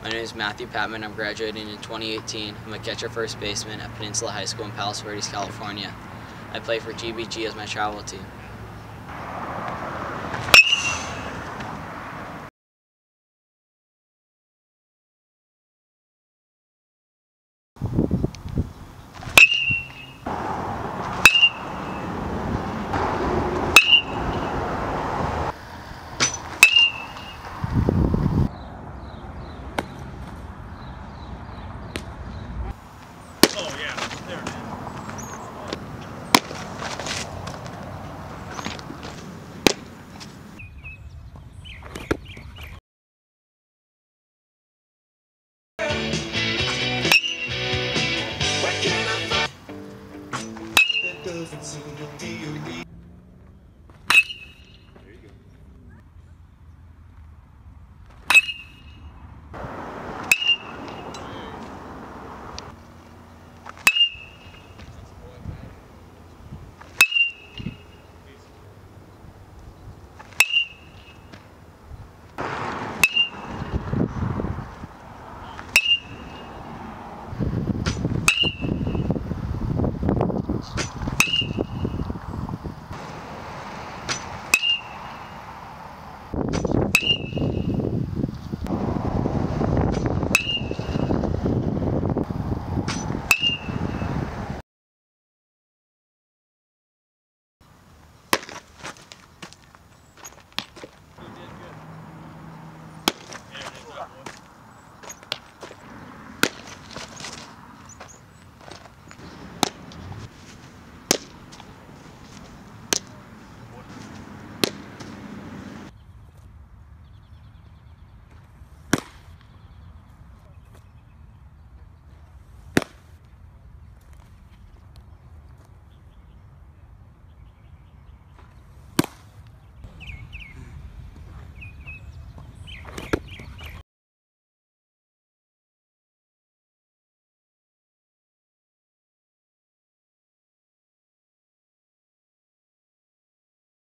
My name is Matthew Patman. I'm graduating in 2018. I'm a catcher first baseman at Peninsula High School in Palos Verdes, California. I play for GBG as my travel team. doesn't seem to be a.